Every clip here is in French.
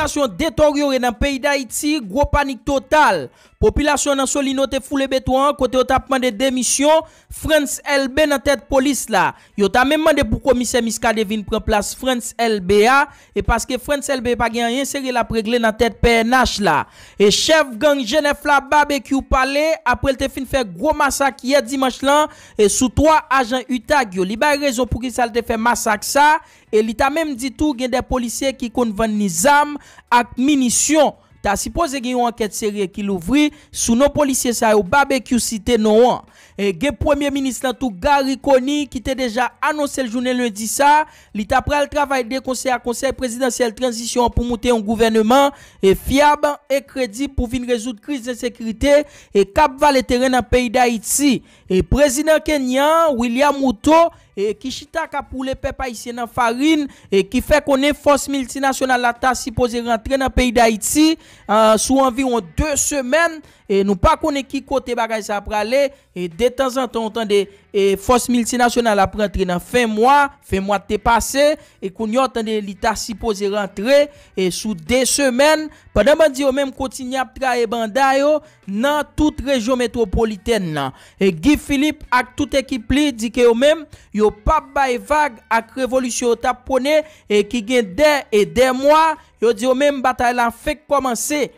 Sityasyon detoriore nan peyi da iti, gwo panik total. Popilasyon nan solino te foule betouan, kote yo tapman de demisyon, Frans LB nan tet polis la. Yo ta menman de pou komise miska devine pren plas Frans LB a, e paske Frans LB pa gen yon seri la pregle nan tet PNH la. E chef gang Genève la barbecue pale, apre te fin fe gwo masak ye dimanche lan, e sou 3 ajan utag yo. Li bay rezon pou ki sal te fe masak sa, E li ta menm di tou gen de polisye ki kon ven ni zam ak minisyon. Ta sipoze gen yon anket serye ki louvri sou nou polisye sa yo barbecue site nou an. E gen premier ministran tou Gary Coney ki te deja anonsel jounen lundi sa. Li ta pral travay de konsey a konsey presidansyel transisyon pou moute yon gouvernement. E fiab e kredi pou vin rezout kriz de sekurite e kap val e teren an peyi da iti. E prezident Kenyan William Mouto. e, ki chita ka pou le pep haisyen nan farin, e, ki fe konen fos multinasyonal la ta si pose rentre nan peyi da Haiti, uh, sou anviron 2 semen, e, nou pa konen ki kote bagay sa prale, e de tan zan ton tan de e fos multinasyonal ap rentre nan fin mwa, fin mwa te pase, e koun yo tande li ta sipoze rentre, e sou de semen, padan ban di yo menm kontinye ap tra e banda yo, nan tout rejon metropoliten nan. E Guy Philippe ak tout ekip li di ke yo menm, yo pap bay vag ak revolusyon tap pone, e ki gen de e de mwa, yo di yo menm batay lan fek komanse,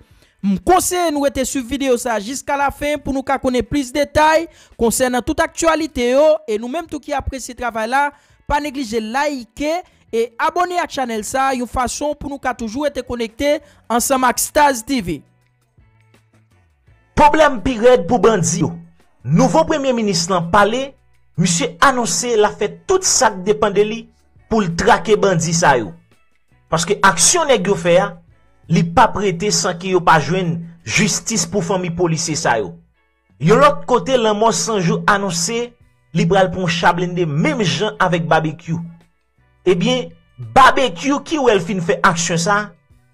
M konseye nou ete su video sa jiska la fin pou nou ka konen plis detay konsernan tout aktualite yo e nou menm tou ki apre se travay la pa neglije laike e abone a chanel sa yon fason pou nou ka toujou ete konekte ansam ak Staz TV. Problem piret pou bandi yo. Nouvo premier minis lan pale, misye anonse la fe tout sak depande li pou l trake bandi sa yo. Paske aksyon e gyo fe a, li pa prete san ki yo pa jwen justice pou fami polise sa yo. Yo lot kote lan mò sanjou anonsè, li pral pon chablende mèm jan avèk barbekyou. Ebyen, barbekyou ki ou el fin fè aksyon sa,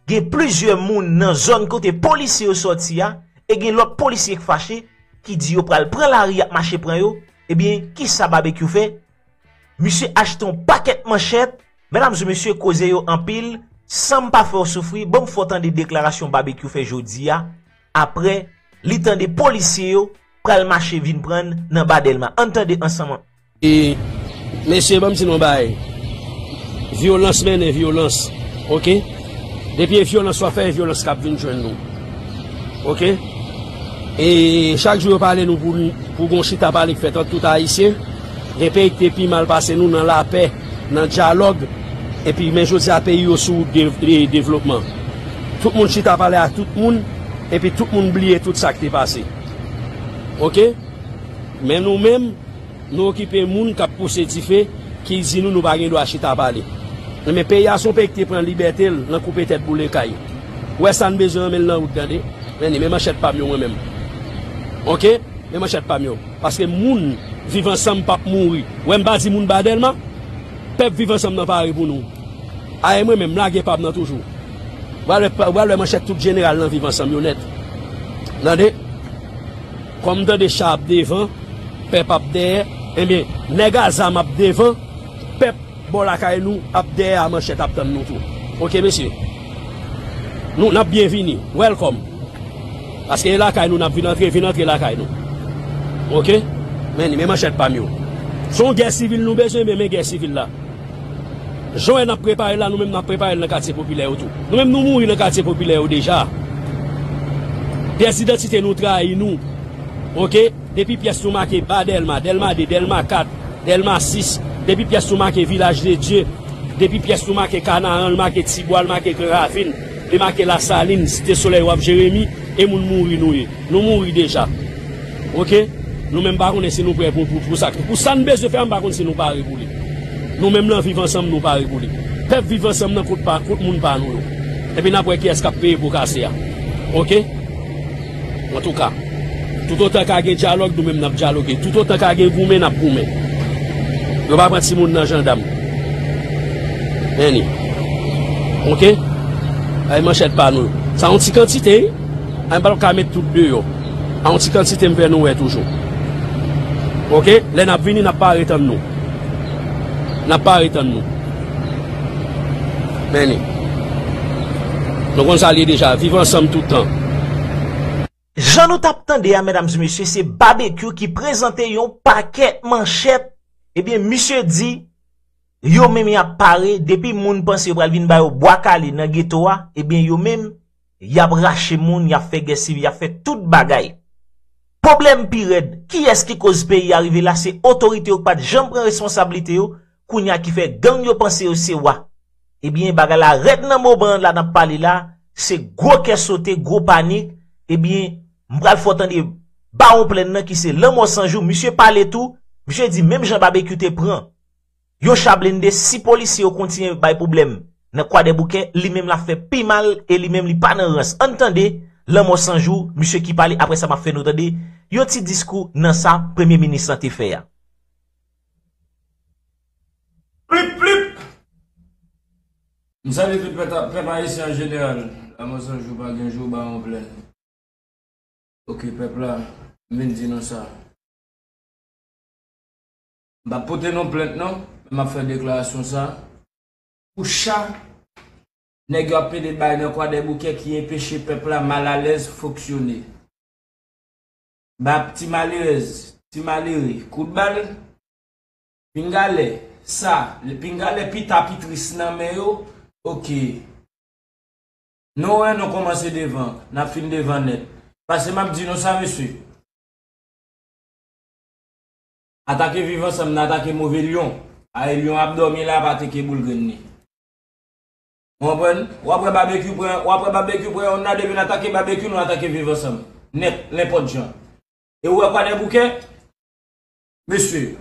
gen plizye moun nan zon kote polise yo soti ya, e gen lot polise ek fache, ki di yo pral pran la riyak mache pran yo, ebyen, ki sa babekyou fè? Monsie acheton paket manchet, menam et monsye koze yo an pil, San pa fò soufri, bon fò tan de deklarasyon barbekyou fe jodi ya, apre, li tan de polisye yo, pral mache vin pran nan badelman. Antande ansaman. E, mesye, bom si nou baye, violans men e violans, ok? Depi e violans wafè, e violans kap vin jwen nou. Ok? E, chak jou yo pale nou pou, pou gon chita pale ki k fetot tout a isye, repèk te pi mal pase nou nan la pe, nan diyalog, epi men jodi a peyi yo sou de, de, devlopman. Tout moun chita pale a tout moun, epi tout moun bliye tout sa ki te pase. Ok? Men nou men, nou okipe moun kap pose ti fe, ki zi nou nou bagen do a chita pale. Men peyi a son pek te pren libetel, nan koupe tet bou le kay. Wè san bezon men lan ou dande, men ni men manchèt pa myon wè men. Ok? Men manchèt pa myon. Paske moun vivan san pap moun ri. Wè mba di moun badelman, pep vivan som nan pari pou nou. Aye ah, mwen men mlage pap nan toujou. Walwe manchek tout general nan vivan som yonet. Lande, kom de de chap devan, pep ap deye, enbe, eh nega zam ap devan, pep bolakay nou ap deye a manchek ap tan nou tou. Ok, mesye? Nou nap bienvini, welcome. Aske lakay nou nap vinantre, vinantre lakay nou. Ok? Meni, men manchek pa yo. Son gen sivil nou bezwen, men men gen sivil la. Joun en prepare la, nou men ap prepare nan katye popile ou tou. Nou men nou mouri nan katye popile ou deja. Des identite nou trahi nou. Ok? Depi piyes nou make ba Delma, Delma 2, Delma 4, Delma 6. Depi piyes nou make Vilaj de Dje. Depi piyes nou make Kanahan, make Tiboal, make Krafin. Depi make La Saline, Site Soleil wap Jeremie. E moun mouri nou ye. Nou mouri deja. Ok? Nou men baroun e se nou pre pou pou pou san bez de fe an baroun se nou pare pou li. Nou menm lan viv ansam nou pa regou li. Pep viv ansam nan kout, pa, kout moun pa nou yo. Ebi nan pou pwe ki eskap peye pou kase ya. Ok? En tout ka. Tout otan ka gen diyalog nou menm nap diyalogue. Tout otan ka gen goumen nap goumen. Yo pa pati si moun nan jandam. Meni. Ok? Ay manchet pa nou yo. Sa an ti kantite, an balon ka met tout de yo. An ti kantite mwen nou we toujou. Ok? Le nap vini nap pa retan nou. nan pa retan nou. Meni. Nou kon sa li deja, vivan sam toutan. Jan nou tap tande ya, mèdames et messieurs, se Babekyou ki prezante yon paket manchet. Ebyen, eh monsye di, yo mèm ya pare, depi moun panse yo pral vin bayo boakali nan getowa, ebyen eh yo mèm, yap rache moun, yap fe gesiv, yap fe tout bagay. Problem pi red, ki eski koz peyi arive la, se otorite yo pat, jan pren responsabilite yo, kounya ki fe gang yo panse yo se wa. Eh ebyen baga la red nan mou ban la nan pali la, se gwo ke sote, gwo panik, eh ebyen mbral fotan de baon plen nan ki se lan mou sanjou, msye pale tou, msye di mèm jan babek ki te pran. Yo chablende si polisi yo kontinye bay problem. Nan kwa de bouke, li mèm la fe pi mal, e li mèm li pa nan rans. Entende, lan mou sanjou, msye ki pale, apre sa ma fe notade, yo ti diskou nan sa, premier ministre te fe ya. Plip, plip. Msali tout pep a yisi an jeneral. La monsan jou pa genjou ba an plen. Ok, pepla, men di nou sa. Ba pote nou plen nou, ma fe deklarasyon sa. Ou chan, neg yo api de bay nan kwa de bouke ki empeshe pep la mal alez foksyone. Ba pti malirez, ti maliri, kout bal, pingale. sa, le pingale pi tapitris nan me yo, ok. Nou an nou komanse devan, nan fin devan net. Pase map di nou sa meswe. Atake vivan sa mna atake mouve lyon. A e lyon abdomi la pateke boul gen ni. Mwen wapre babekyu pren, wapre babekyu pren, on nan devin atake babekyu nou atake vivan sa mnen. Net, lepot jan. E wè kwa de bouke? Meswe.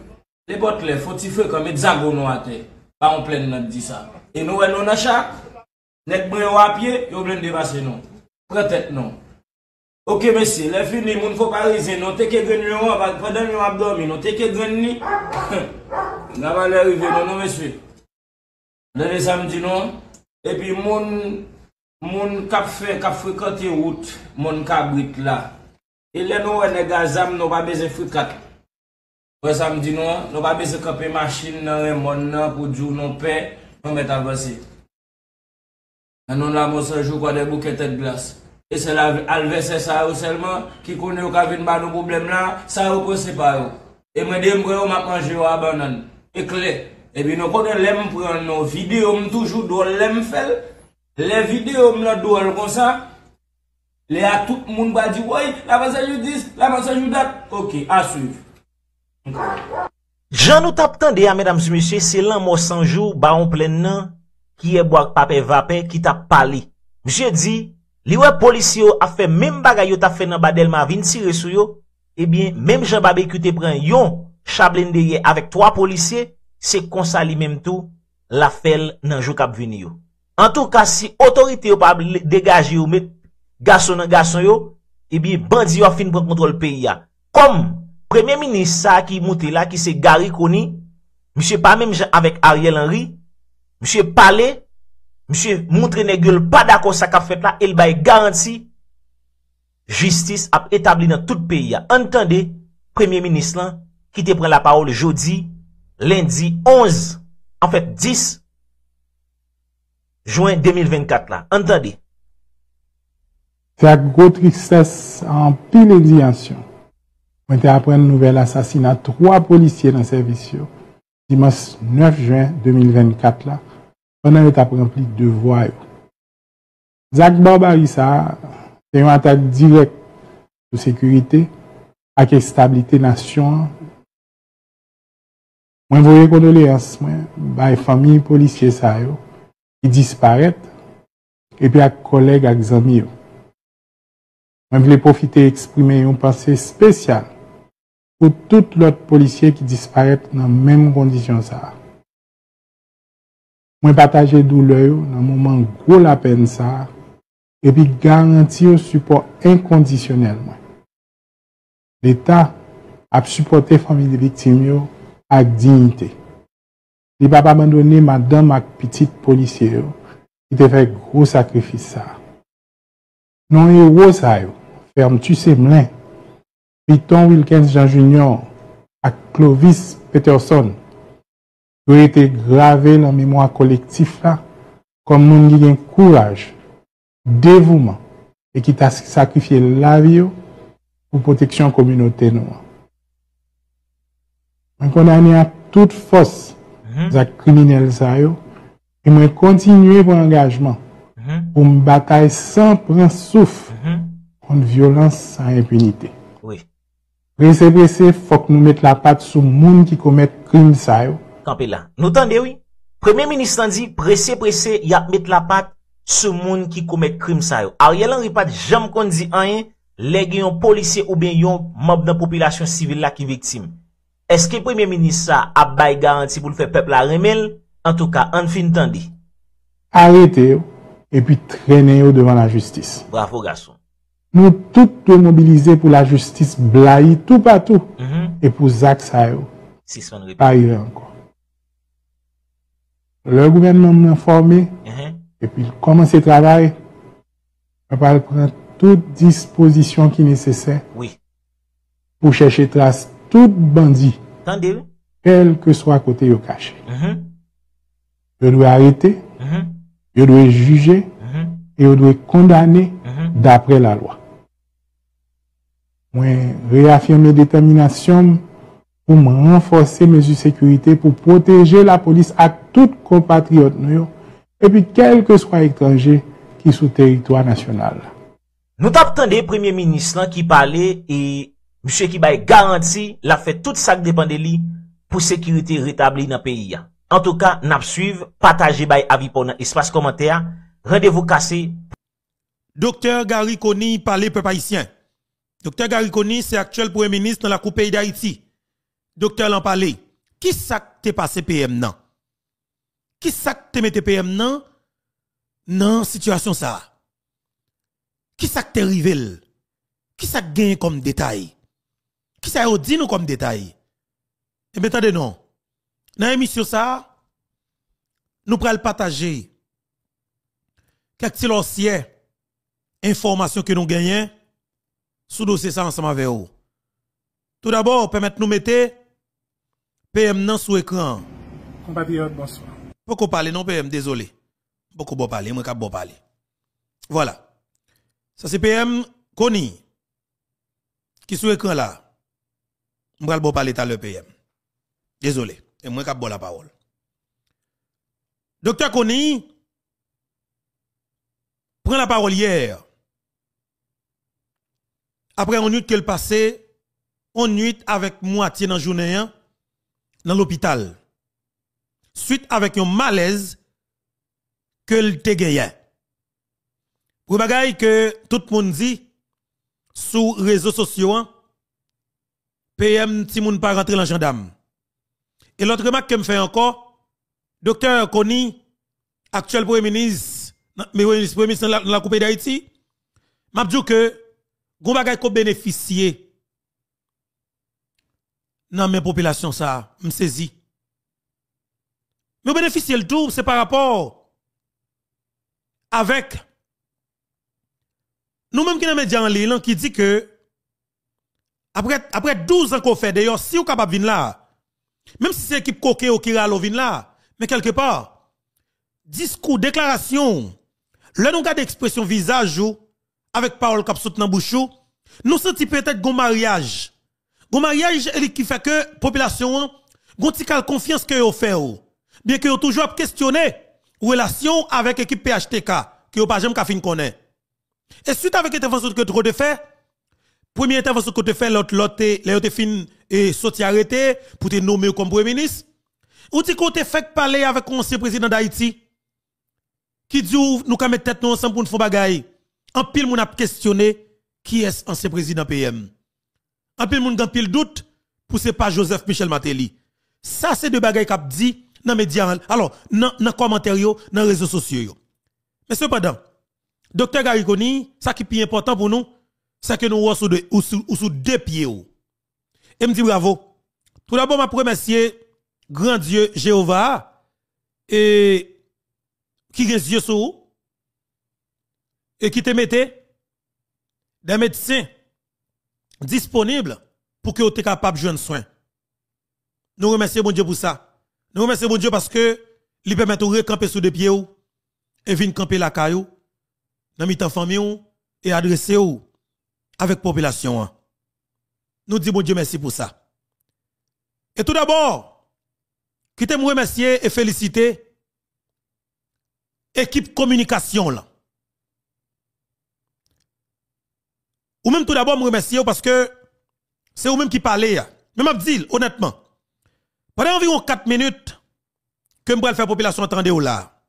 Le bot le, foti fwe kome dzago nou ate. Pa on plen nan di sa. E nou wè nou nan chak. Nek mwen yo apye, yo blen devase nou. Pretet nou. Ok mesi, le fini moun fò parize nou. Teke gen yon wap, padan yon abdomi nou. Teke gen ni. Naman le rive nou nou mesi. Leve samdi nou. epi moun, moun kap fe, kap fwe wout. Moun kabrit la. E le nou e wè ne gazam nou ba beze fwe. Wè samdi nou an, nou ba be se kapè machin nan remon nan pou djou nou pe, nou met avasi. Nan nou la monsanjou kwa de bouke tet glas. E se la alvesè sa yo selman, ki konè yo kavin ba nou problem la, sa yo kon sepa yo. E mwen de mbre yo mapanjè yo abanan. E kle, e bi nou konè lem pran nou video m toujou do lem fel. Le video m la do al kon sa. Le a tout moun ba di woy, la monsanjou dis, la monsanjou dat. Ok, a suiv. Jan nou tap tande ya, medams et se lan mò sanjou, ba on plen nan, ki e boak pape vape, ki tap pali. Monsye di, li wè polisyo a fe mèm bagay yo ta fe nan badelman vin sire sou yo, ebyen, mèm jan babe te pren yon chablen de ye avèk 3 polisye, se konsa li mèm tou la fel nan jou kap vini yo. An tou ka si otorite yo pa degaje yo met gason nan gason yo, ebyen, bandi yo a fin pren kontrol peyi ya. Kom! Premier ministre sa ki monte la ki se gari koni, msye pa mèm avèk Ariel Henry, msye pale, msye montre ne gul pa dako sa ka fèt la, el bay garanti justice ap etabli nan tout peyi ya. Entende, Premier ministre lan ki te pren la parole jodi, lendi 11, en fèt 10, juen 2024 la. Entende. ak gwo tristès an pil ediasyon. Mwen te apren nouvel asasina 3 polisye nan servisyon. Dimans 9 juen 2024 la, penan yo te apren pli devwa yo. Zak Barbarisa te yon atak direk sou sekurite ak estabilite nasyon. Mwen voye kondoleans mwen bay fami polisye sa yo ki disparet epi ak koleg ak zami yo. Mwen vle profite eksprime yon pase spesyal pou tout lot polisye ki disparet nan menm kondisyon sa. Mwen pataje doule yo nan mouman gwo la pen sa, epi garanti yo support inkondisyonel mwen. L'Etat ap supporte famili viktim yo ak dignite. Li pa pa bandone madame ak pitit polisye yo, ki te fè gwo sakrifis sa. Non yo wos a yo, ferm tu se mlen, Piton Wilkins Jean Junior ak Clovis Peterson yo ete grave nan memwa kolektif la kom moun gi gen kouraj, devouman e ki ta sakrifye la viyo pou proteksyon kominote nou an. Mwen konani a tout fos mm -hmm. zak kriminel sa yo e mwen kontinye pou angajman mm -hmm. pou m batay san prensouf mm -hmm. kont violans an impunite. Prese prese fok nou met la pat sou moun ki komet krim sa yo. Kampi la, nou tan dewi, Premier Ministre di prese prese yap met la pat sou moun ki komet krim sa yo. A rye lan ripat jam kon di anye, le gen yon polise ou ben yon mob nan populasyon sivil la ki viktim. Eske Premier Ministre sa ap bay garanti pou l fe pepl la remel, an tou ka an fin tan di. Arrete yo, epi trene yo devan la justis. Bravo gason. nou tout te mobilize pou la justis blai tout patou, mm -hmm. e pou zak sa yo, pa rive ankon. Le gouvernement mwen formé, mm -hmm. e pi komanse travay, mwen pal pran tout disposisyon ki nesesè, oui. pou chèche tras tout bandi, kel ke swa kote yo kache. Mm -hmm. Yo dwe arete, yo dwe juje, yo dwe kondane, dapre la lwa. Mwen reafirme determinasyon pou mwen renforse mezu sekurite pou proteje la polis ak tout kompatriot nou yo epi kelke swa ekranje ki sou teritwa nasyonal. Nou tap tande Premier Ministre lan ki pale e msye ki bay garanti la fe tout sak depande li pou sekurite retabli nan peyi ya. En tou ka, nap suiv, pataje bay avipon nan espas komenter, randevou kase Docteur Gary Koni parlait peuple. Docteur Gary c'est actuel premier ministre dans la Coupe d'Haïti. Docteur l'en parlait. Qui ça que t'es passé PM nan? Qui ça que t'es mette PM nan? Nan situation ça? Qui ça que t'es rivel? Qui ça gagne comme détail? Qui ça dit nous comme détail? Et bien, attendez non. Dans l'émission ça, nous prenons partager quelques silencieux informations que nous gagnons sous dossier ça ensemble avec vous. Tout d'abord, permettez nous mettre PM nan sous écran. Compatriote, bonsoir. Beaucoup parler? Non PM, désolé. Beaucoup bon parler, moi cap bon parler. Voilà. Ça c'est PM Koni qui sous écran là. M'bral bon parler tout PM. Désolé. Et moi cap bon la parole. Docteur Koni prend la parole hier. Après une nuit qu'elle passé, une nuit avec moitié dans la journée hein, dans l'hôpital. Suite avec un malaise que le te gagné. Pour bagay que tout le monde dit sur réseaux sociaux, hein, PM si moun pas rentrer dans gendarme. Et l'autre remarque que me fait encore, docteur Koni, actuel premier ministre, mais premier ministre de la, la Coupe d'Haïti, m'a dit que gon bagay ko bénéficier dans mes populations ça, me. Mais bénéficier le tout, c'est par rapport avec nous-mêmes qui dans médias en ligne qui dit que après, après 12 ans qu'on fait, d'ailleurs, si êtes capable venir là, même si c'est équipe coquet ou qui râle vin là, mais quelque part, discours, déclaration, le nom d'expression visage ou, avec parole cap soute dans bouche ou, nous senti peut-être gon mariage. Gon mariage qui fait que population gon ti confiance que yo fait. Bien que yo toujours questionner relation avec équipe PHTK que yo pas jamais fin. Et suite avec intervention que trop de fait, première intervention que tu fait l'autre l'autre les te fin et sorti arrêté pour te nommer comme premier ministre. Ou ti côté fait parler avec conseiller président d'Haïti qui dit ou nous ka mettre tête nous ensemble pour nous faire bagaille. En pile moun a questionné qui est ancien président PM. En pile moun gan pile doute pour c'est pas Joseph Michel Matéli. Ça c'est de bagaille qu'a dit dans médias alors dans dans commentaires dans les réseaux sociaux. Mais cependant, docteur Garigoni, ça qui est important pour nous, c'est que nous sommes sous, ou sous, ou sous deux pieds. Et me dit bravo. Tout d'abord, ma remercier grand Dieu Jéhovah et qui a les yeux sur vous, et qui te mettait des médecins disponibles pour que vous soyez capable de jouer soin. Nous remercions bon Dieu pour ça. Nous remercions bon Dieu parce que il permet de recamper sous deux pieds et venir camper la caillou dans mi-temps famille et adresser avec population. Nous disons bon Dieu merci pour ça. Et tout d'abord, quittez moi remercier et féliciter équipe communication là. Ou même tout d'abord me remercier parce que c'est vous même qui parlez. Mais m'a dit honnêtement, pendant environ 4 minutes que me faire population entendre ou là.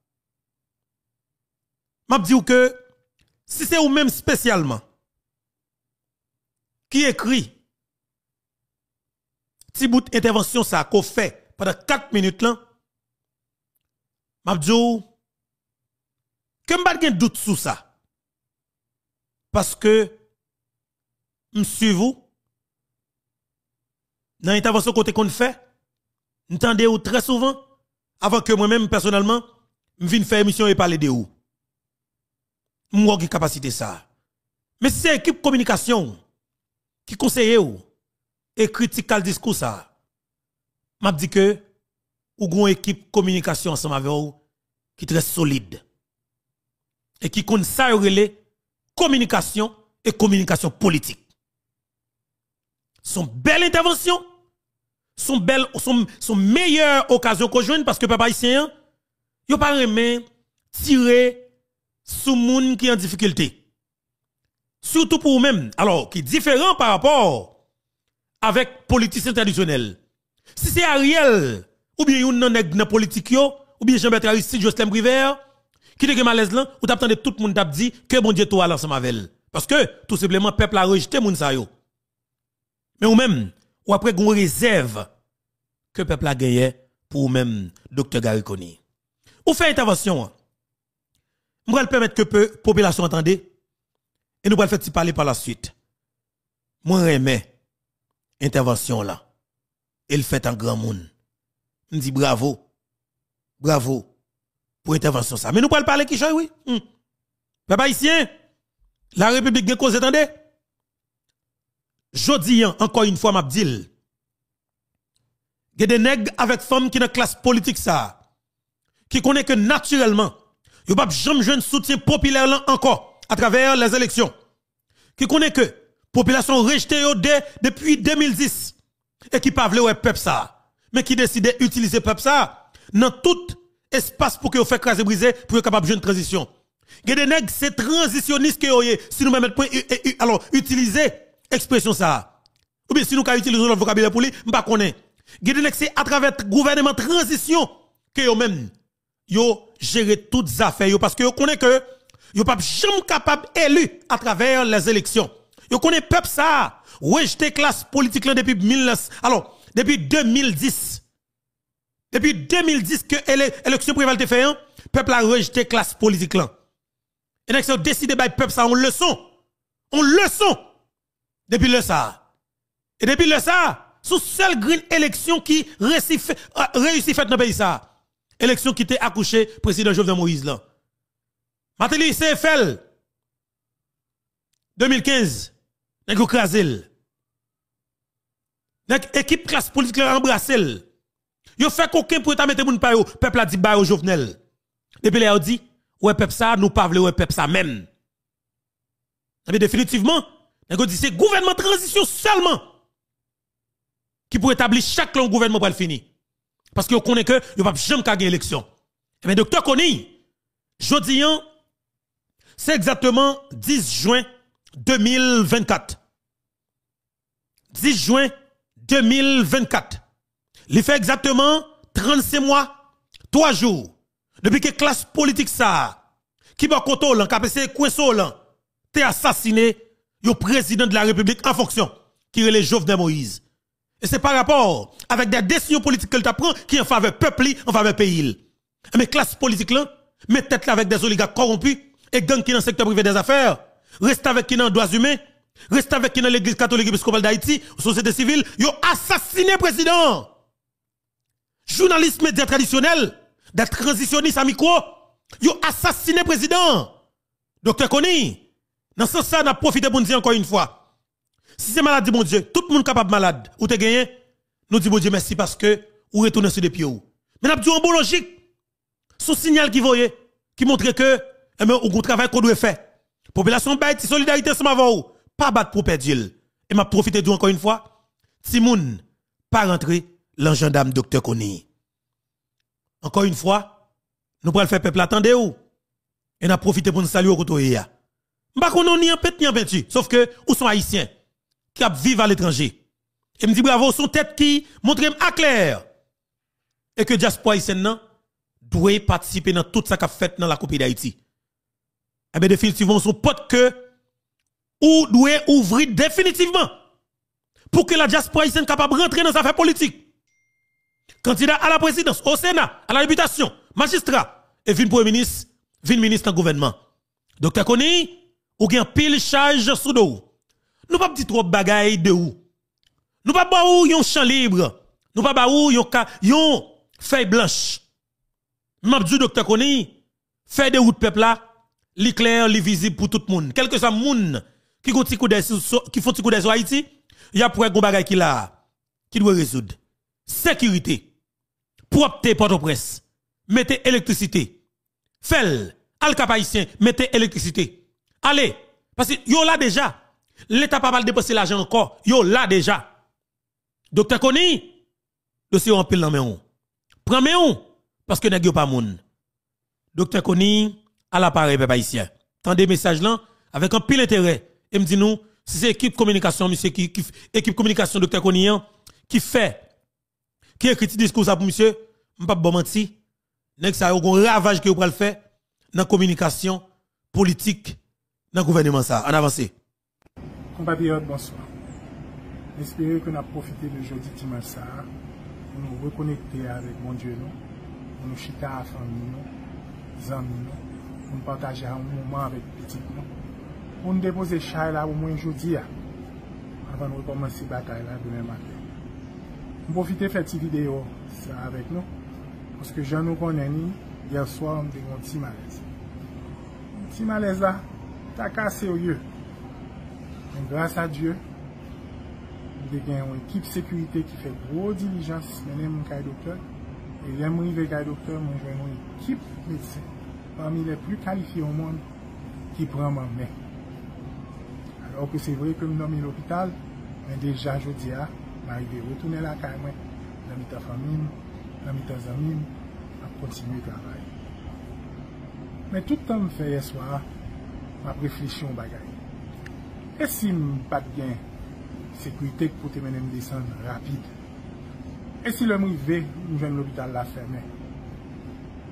M'a dit que si c'est vous même spécialement qui écrit petit bout d'intervention ça qu'on fait pendant 4 minutes là, m'a dit que m'pas de doute sur ça. Parce que m'suis vous dans l'intervention côté qu'on fait, m'tendez ou très souvent? Avant que moi-même personnellement m'vienne faire émission et parler de ou. Moi qui capacité ça. Mais si c'est équipe communication qui conseille ou et critique le discours ça, m'a dit que ou gon équipe communication ensemble avec ou qui très solide et qui connaît ça communication et communication politique. Son belle intervention, son belle son, son meilleure occasion qu'on joue parce que papa haïtien yo pas remet tirer sous moun qui en difficulté. Surtout pour vous-même, alors qui est différent par rapport avec politiciens traditionnels. Si c'est Ariel ou bien yon nan nèg nan politique ou bien Jean-Bertrand Aristide Jocelyn Briver qui te malaise là ou t'attendais tout le monde t'a dit que bon Dieu toi ensemble avec. Parce que tout simplement peuple a rejeté moun sa. Mais ou même ou après gon réserve que peuple a gagné pour ou même docteur Gariconi. Ou fait intervention. Je vais permettre que peu population entendez et nous allons faire parler par la suite. Moi remets intervention là. Elle fait en grand monde. Je dis bravo. Bravo pour intervention ça. Mais nous allons parler qui oui. Papa ici la République de cause attendez. Jodi an, encore une fois m'a dit il y des avec femmes qui dans classe politique ça. Qui connaît que naturellement yo pas jamais jeune soutien populaire encore à travers les élections. Qui connaît que population rejetée depuis 2010 et qui pas ouais peuple ça. Mais qui décide d'utiliser peuple ça dans tout espace pour que vous fait craser briser pour être capable de une transition. Il y a des nègres c'est transitionniste que yo yé. si nous mettre point alors utiliser expression ça. Ou bien si nous utiliser notre vocabulaire pour lui, y a des nègres c'est à travers gouvernement transition que yo même yo gérer toutes les affaires parce que yo connaît que yo pas jamais capable élu à travers les élections. Yo connaît peuple ça. Rejeté classe politique là depuis 19 alors depuis 2010. Depuis 2010 que l'élection prévalente fait, le peuple a rejeté classe politique là. Et donc, décidé de peuple ça en leçon. En leçon. Depuis le ça. Et depuis le ça, sous seule green élection qui réussit fait dans le pays ça. Élection qui était accouché président Jovenel Moïse là. Matéli CFL 2015, nèg krasel. Nèg équipe classe politique embrassel. Yo fait qu'aucun pour ta mettre moun pa yo, peuple a dit ba Jovenel. Depuis là dit ouais peuple ça nous pas vle ouais peuple ça même. Mais définitivement, nèg dit c'est gouvernement transition seulement qui pour établir chaque long gouvernement pour le finir. Parce que yo connaît que yo pas jamais gagner élection. Mais docteur Koni, jodi c'est exactement 10 juin 2024. 10 juin 2024. Il fait exactement 35 mois, 3 jours, depuis que classe politique ça, qui va lan, KPC lan, t'es assassiné, le président de la République en fonction, qui est le Jovenel Moïse. Et c'est par rapport avec des décisions politiques qu'elle prend qui en faveur peuple, en faveur pays. Mais classe politique là, met tête là avec des oligarques corrompus et gang qui dans le secteur privé des affaires, reste avec qui dans les droits humains, reste avec qui dans l'église catholique épiscopale d'Haïti, société civile, yo assassiné président journalistes médias traditionnels, des transitionnistes à micro, ils ont assassiné président. Docteur Koni, dans ce sens, on a profité pour nous dire encore une fois. Si c'est maladie, mon Dieu, tout le monde capable malade, ou te gagné, nous disons, bon Dieu, merci parce que, ou retourne sur les pieds. Mais nous avons bon logique. Son signal qui voyait, qui montre que, eh bien, un travail qu'on doit faire. Population bête, solidarité ensemble avec vous. Pas battre pour perdre. Et m'a profité encore une fois. Timoun, pas rentrer l'engendame docteur Koni. Encore une fois, nous pourrons faire peuple attendre où. Et n'a profité pour nous saluer au côté ya. M'pa qu'on ni en pète ni en peinture. Sauf que, où sont haïtiens? Qui vivent à l'étranger. Et me dit bravo, son tête qui montre à clair. Et que diaspora haïtienne doit participer dans tout ça qu'a fait dans la Coupe d'Haïti. Eh bien, définitivement, son pote que, ou doit ouvrir définitivement pour que la diaspora haïtienne capable de rentrer dans sa affaire politique. Candidat à la présidence, au Sénat, à la députation, magistrat, et vin premier ministre, vin ministre dans le gouvernement. Docteur Koni, ou gen pile charge sous nous. Pas dit trop bagaille de où. Nous pas ba ou yon champ libre. Nous pas ba ou yon yon feuille blanche. M'a dit docteur Koni, fait de route peuple là, li clair, li visible pour tout le monde. Quel que monde qui font coup qui font coup Haïti, il y a pour un bagage qui là qui doit résoudre. Sécurité. Propre Port-au-Prince. Mettez électricité. Fel, al mettez électricité. Allez, parce que yo là déjà. L'État pas mal dépenser l'argent encore. Yo là déjà. Docteur Koni, dossier en pile dans main. Prends main parce que n'a pas moun. Docteur Koni, à l'appareil peuple haïtien. Tendez message là avec un pile intérêt et me dit nous si c'est équipe communication monsieur qui, qui équipe communication docteur Koni qui fait qui écrit discours ça pour monsieur m'pas bon menti nek ça un ravage que vous le faire dans communication politique dans gouvernement ça en avancé compatriotes bonsoir. J'espère que nous avons profité de jeudi dimanche ça. Pour nous reconnecter avec mon Dieu nous. Pour nous chiter à la famille nous. Amis nous. Pour nous partager un moment avec petit nous. Pour nous déposer chai au moins jeudi avant de recommencer la bataille là demain matin. Je profite de faire cette vidéo ça avec nous. Parce que je nous connais, hier soir, on a un petit malaise. Un petit malaise là, ta ka serye. Men grasa Diyo, mwen gen yon ekip sekurite ki fe gro dilijans menen mwen kay doktor. E lè mwen ve kay doktor, mwen jwen yon ekip medse. Parmi le plu kalifi yon moun ki pran mwen men. Alors ke se vre ke mwen nomi l'opital, mwen deja jodi a, mwen arive rotounen la kay mwen. Nan mi ta famim, nan mi ta zamim, ap kontinuye travay. Men tout an mwen feye swa a, m ap reflechyon bagay. E si m pat gen sekwite pou te menen desan rapide? E si lèm rive, m jwen l'opital la ferme?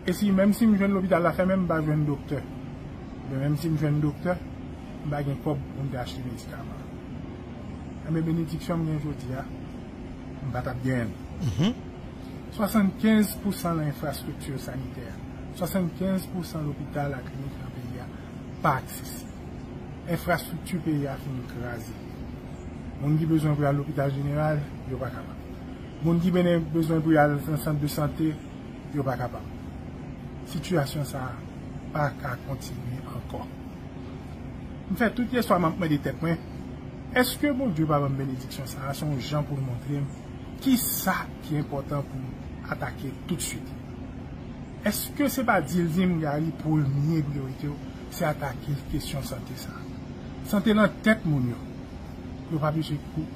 E si mèm si m jwen l'opital la ferme, m ba jwen doktor? Mèm si m jwen doktor, m ba gen kob m de achete medikaman. A mè benediksyon m gen joti ya, m bat ap gen. Mm -hmm. 75% l'infrastruktur saniter, 75% l'opital la klinik pa akses. Infrastruktu pe ya fin krasi. Moun ki bezon pou al l'opital general, yo pa kapab. Moun ki benen bezon pou al ansant de sante, yo pa kapab. Sityasyon sa pa ka kontinye ankon. Mwen fè tout ye swa mampman de tek mwen, eske bon diyo pa ban benediksyon sa, son jan pou mwontre m, ki sa ki important pou atake tout suite. Eske se pa dilzim gari pou l miye glorite yo, se atake kesyon sante sa. Sante nan tet moun yo, yo pa bise kou,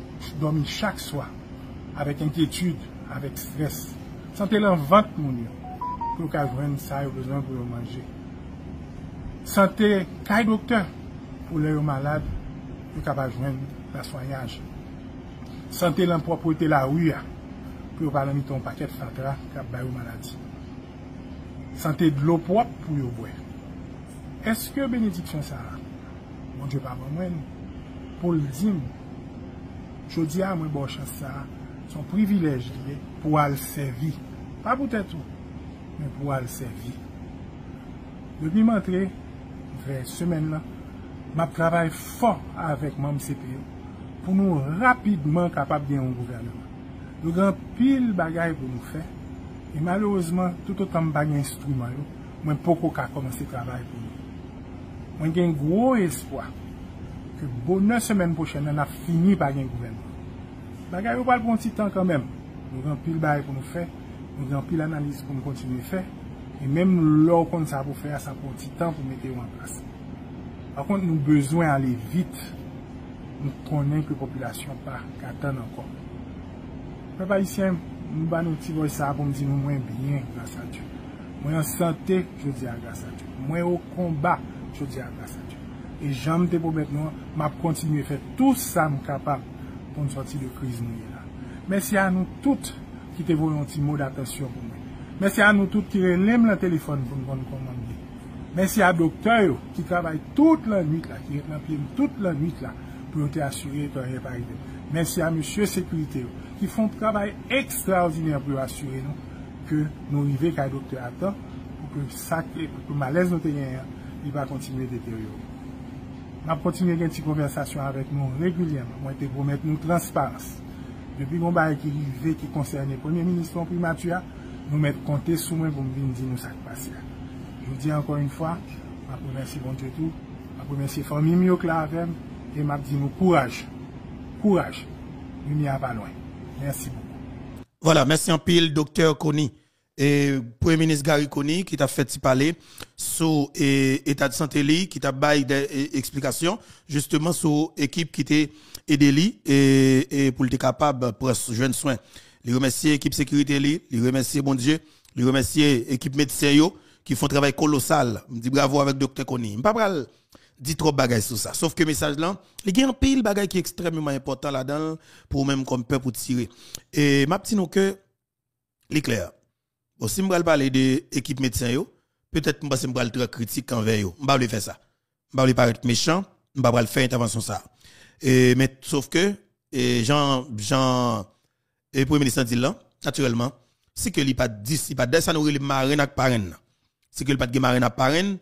domi chak swa, avek enkyetude, avek stres. Sante nan vant moun yo, yo ka jwen sa yo bezan pou yo manje. Sante kay doktor, pou le yo malade, yo ka pa jwen la soyaj. Sante lan propote la ouya, pou yo palan mi ton paket fatra, kap bay yo maladi. Sante dlo prop pou yo bwe. Eske benediksyon sa, moun Diyo pa mwen mwen, pou l'dim, jodi a mwen bo chans sa, son privilej liye pou al servi. Pa pou tètou, men pou al servi. Depi mantre, vre semen la, map travay fon avèk mam CPO pou nou rapidman kapap gen yon gouvernement. Nou gen pil bagay pou nou fè, e malouzman tout otan bagay instrument yo, mwen poko ka komanse travay pou nou. Mwen gen gwo espwa ke bonan semen pochen nan ap fini pa gen gouvenman. Bagay yo pal pon ti tan kanmem. Nou gen pil bay pou nou fe, nou gen pil analize pou nou kontinu fe, e menm nou lor kon sa pou fe a sa pon ti tan pou mette yo an plas. Par kont nou bezwen ale vit, nou konen ke populasyon pa katan ankon. Pe pa isyen, nou ba nou ti voy sa pou mdi nou mwen byen grasa Diyo. Mwen an sante, je di a grasa Diyo. Mwen yo kombat jodi an grasa Diyo. E janm te pou met nou, map kontinuye fè tout sa m kapap pou n soti de kriz nou ye la. Mersi an nou tout ki te voyon ti mou d'atasyon pou mwen. Mersi an nou tout ki relem la telefon pou m kon komande. Mersi an doktor yo ki travay tout la nwit la, ki ret nan piye m tout la nwit la pou yo te asyure ton reparive. Mersi an monsye sekurite yo ki fon travay ekstraordinèr pou yo asyure nou ke nou rive ka doktor atan pou ke sak e pou ke malez nou te genyen il va continuer une petite conversation avec nous régulièrement. Moi, je promettre nous transparence. Depuis qu'on va qui arrive, qui concerne le Premier ministre en primature, nous mettons compter sur moi pour me dire nous ça qui passe. Je vous dis encore une fois, je remercie bon tout, je remercie la famille mieux que la dis nous courage. Courage. Nous n'y pas loin. Merci beaucoup. Voilà, merci en pile, docteur Kony et Premier ministre Gary Kony qui t'a fait parler sur l'état de santé qui t'a baillé des explications justement sur l'équipe qui était aidé et, et pour être capable de jeune soin. Les remercier l'équipe sécurité li, les remercier bon Dieu, les remercier l'équipe médecin yo qui font un travail colossal. Je dis bravo avec docteur Kony. Je pas dire trop bagaille sur ça. Sauf que message là, il y a un pile bagaille qui est extrêmement important là-dedans pour même comme peuple pour tirer. Et ma petite que l'éclair. Bon, si je parler de l'équipe médecin, peut-être que je vais être très critique envers eux. Je vais faire ça. Je vais pas être méchant, je vais faire intervention ça. Et, mais sauf que, et Jean, Jean, et Premier ministre dit là, naturellement, c'est que il pas 10, il pas 10 ça nous le marine avec parrain. C'est que il pas de marine avec parrain,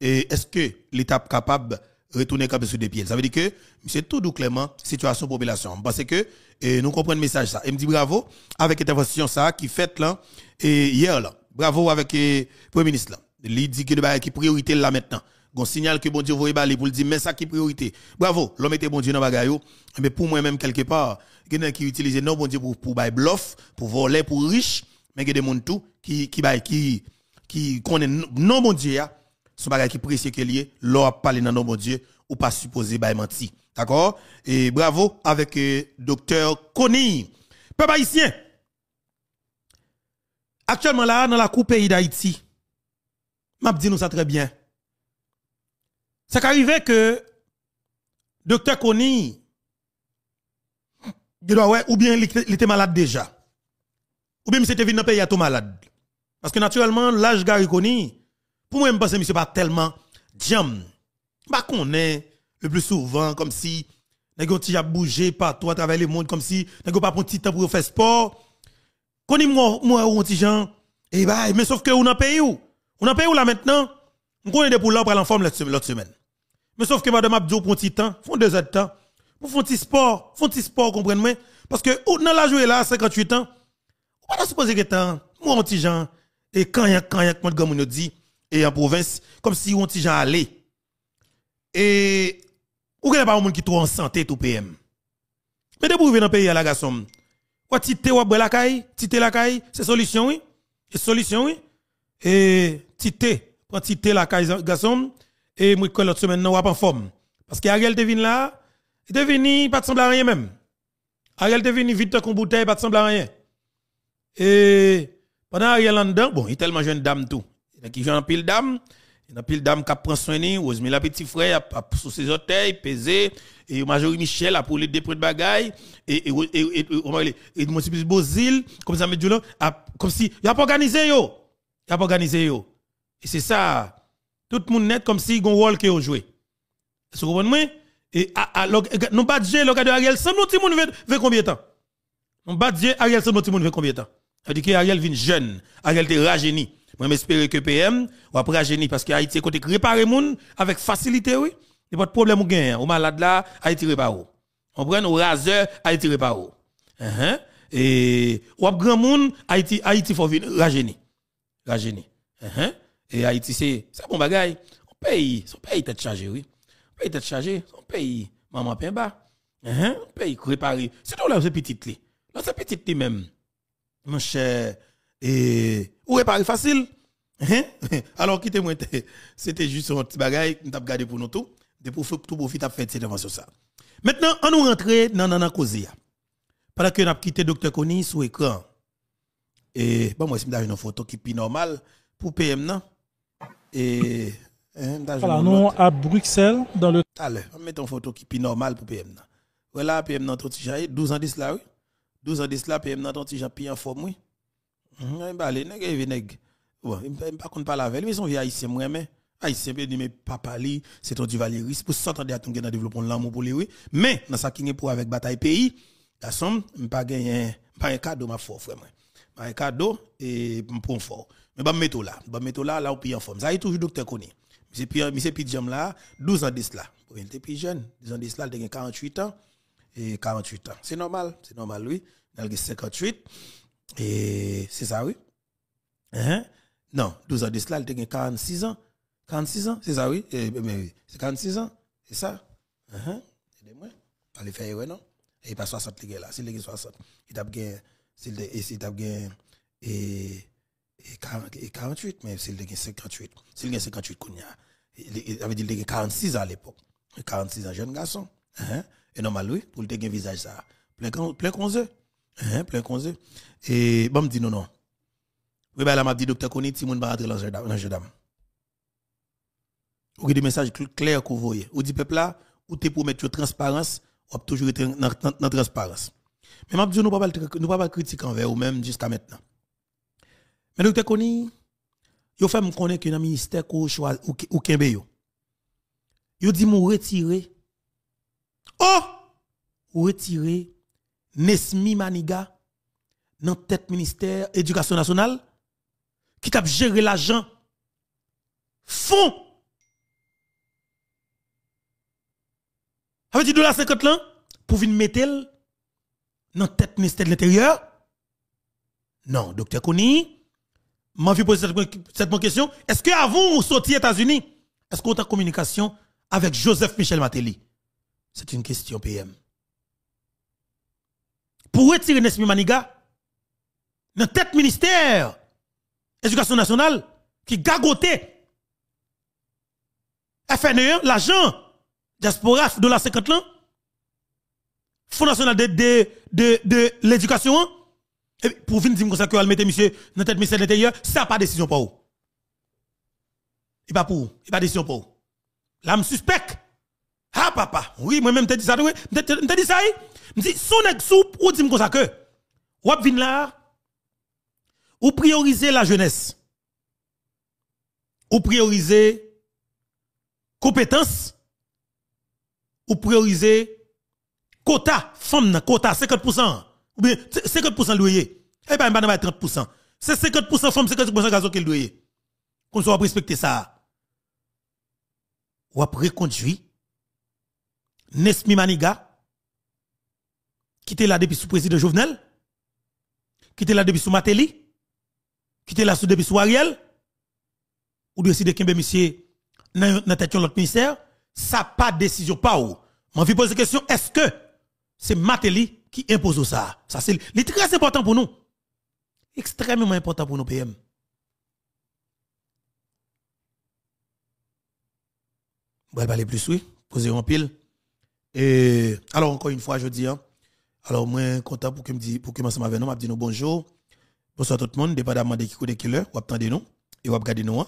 et est-ce que l'État est capable retourner comme sur des pieds? Ça veut dire que, c'est tout doux clairement, situation population. Parce que, nous comprenons le message ça. Et me dit bravo avec l'intervention ça qui fait là, et hier là. Bravo avec le Premier ministre là. Il dit que le qui priorité là maintenant. Gon signal que bon Dieu voyez baler pour dire mais ça qui priorité. Bravo, l'homme était bon Dieu dans bagaille mais pour moi même quelque part, il y a qui utilise non bon Dieu pour pour bail bluff, pour voler pour riche, mais il y a des monde tout qui qui qui qui connaît non bon Dieu son bagage qui précieux que lié, l'on a parlé dans Dieu ou pas supposé bail menti. D'accord? Et bravo avec euh, docteur Conny. Peuple haïtien. Actuellement là, dans la coupe pays d'Haïti, m'a dit nous ça très bien. Ça arrivé que docteur Conny, ou bien il était malade déjà. Ou bien il était venu dans le pays à tout malade. Parce que naturellement, l'âge Gary Conny, pour moi, je pense que monsieur pas tellement jam. Pas qu'on est le plus souvent comme si nèg a bougé partout à travers le monde comme si nèg pas prendre petit temps pour faire sport. Koni moi moi un petit gens et bah mais sauf que on a pays où? On a pays où là maintenant? On connaît des pour là pour en forme l'autre semaine. Mais sauf que madame Abdou prend petit temps, font deux heures de temps pour faire petit sport, font petit sport comprenez-moi parce que dans la journée là 58 ans, on va supposer que temps moi un petit gens et quand y a quand y a comme dit et en province comme si on gens aller et ou a pas un monde qui trop en santé tout PM. Mais de pour dans le pays à la garçon. Ou tité ou la caille, tité la caille, c'est solution oui? C'est solution oui? Et tité, prend tité la caille garçon et moi que l'autre semaine non pas en forme. Parce que Ariel te venu là, il te venu pas de sembler à rien même. Ariel te venu vite comme bouteille pas de sembler à rien. Et pendant Ariel en dedans, bon, il est tellement jeune dame tout. Il y a qui joue en pile dame. Il y a pile dame qui prend soin de Osmi la petit frère a sous ses orteils, pesé et Majorie Michel a pour les dépôts de bagaille et et et et et mon petit Bozil comme ça comme si il a pas organisé yo. Il a pas organisé yo. Et c'est ça tout le monde net comme si gon rôle que yo joué. Vous comprenez? Et non pas Dieu le cas de Ariel semble tout le monde veut combien de temps? Non pas Dieu Ariel semble tout le monde veut combien de temps? Ça veut dire que Ariel vient jeune, Ariel était rajeuni. Moi, j'espère que PM, ou après génie, parce que Haïti, côté réparer moun avec facilité, oui. Il n'y a pas de problème ou gain. Ou malade là, Haïti répare. On prend au raseur, Haïti répare. Uh. Et, ou ap grand moun, Haïti, Haïti faut venir rajeuni. Rajeuni. Uh. Et Haïti, c'est, c'est bon bagay. On paye, son pays tête chargée, oui. On paye tête chargée, son pays, maman pain bas. On paye réparer. C'est tout là, c'est petit li. Là, c'est petit même. Mon cher, et, ou réparer facile? Hein? Alors, quittez-moi, c'était juste un petit bagage, nous avons gardé pour nous tout. de pour tout profit à faire cette intervention ça. Maintenant, on nous rentrer dans dans cause Pendant que nous avons quitté docteur Koni sur écran. Et bon moi c'est une photo qui est normale pour PM non? Et hein, voilà, nous à Bruxelles dans le Allez, on met une photo qui est normale pour PM non? Voilà PM non 12 ans de cela oui. 12 ans de cela PM non ton en forme oui. Bah les nèg nèg. Bon, contre pas la veille, mais son vieux haïtien moi mais haïtien peut dire mais papa li, c'est ton du Valéry, c'est pour s'entendre à ton dans développement l'amour pour lui oui. Mais dans ça qui est pour avec bataille pays, garçon, pas gagner pas un cadeau ma foi frère moi. Pas un cadeau et pour fort. Mais bah mettre là, bah mettre là là ou en forme. Ça est toujours docteur connu. Monsieur Pierre, monsieur Pidjam là, 12 ans de cela. Il était plus jeune, 12 ans de cela, il a 48 ans et 48 ans. C'est normal, c'est normal oui. Il a 58 et c'est ça oui. Hein? Non, 12 ans de cela, il a 46 ans. 46 ans, c'est ça, oui? Eh, mais c'est 46 ans, c'est ça? -huh. Aidez-moi. Allez faire, ouais, non? Et pas 60 les là. S'il est 60, il a bien, s'il a bien, et, et 48, mais s'il est 58, s'il est 58, il avait dit qu'il 46 ans à l'époque. 46 ans, jeune garçon. -huh. Et normal, oui, pour le visage, ça. Plein, conseil. Conseil. Et bon, me dit non, non. Oui, ben là, m'a dit, docteur Koni, si moun va rentrer dans le jeu d'âme. Ou des messages clairs que vous voyez. Ou dit peuple là, ou t'es pour mettre transparence, ou toujours été dans la transparence. Mais je dis nous pas nous pas critiquer envers ou même jusqu'à maintenant. Mais docteur Koni, yo fait me connaître que dans ministère ou choisi ou ou kembe yo. Yo dit mou retirer. Oh! Ou retirer Nesmi Maniga dans tête ministère éducation nationale qui t'a géré l'argent fond. Avez dit dollar 50 là pour venir mettre dans tête ministère de l'intérieur? Non, docteur Koni, m'a vu poser cette, question, est-ce que avant vous États-Unis, est-ce qu'on a communication avec Joseph Michel Matéli? C'est une question PM. Pour retirer Nesmi Maniga dans tête ministère Éducation nationale qui gagoté FNE l'argent diaspora de la 50 ans, Fonds national de, de, de, l'éducation, pour venir dire comme ça que mettre monsieur dans tête ministère de l'intérieur, ça pas décision pour vous. Et pas pour et pas décision pour vous. Là, me suspect. Ah, papa. Oui, moi-même, t'ai dit ça, oui. Dit ça, me dit, son ex soupe, ou dit comme ça que, ou vin là, ou prioriser la jeunesse, ou prioriser compétence, ou prioriser quota, femme, quota, 50%, ou bien 50% loyer. Eh ben, pas 30%. C'est 50% femme, 50% gazon qu'elle loyer. Qu'on soit respecter ça. Ou après reconduit Nesmi Maniga, qui était là depuis sous président Jovenel, qui était là depuis sous Matéli, qui était là sous depuis sous Ariel, ou décider qu'un monsieur dans la tête de l'autre ministère, ça pas décision pas où. M'en vais poser la question, est-ce que c'est Matéli qui impose ça? Ça c'est très important pour nous. Extrêmement important pour nos PM. Bon, aller plus, oui. Poser en pile. Et, alors, encore une fois, je dis, hein, alors, moi, content pour que me dit, pour que m'ensemble avec nous, m'a dit nous bonjour. Bonsoir tout le monde, dépendamment de qui connaît qui l'heure, ou attendez nous, et ou regardez nous. Hein.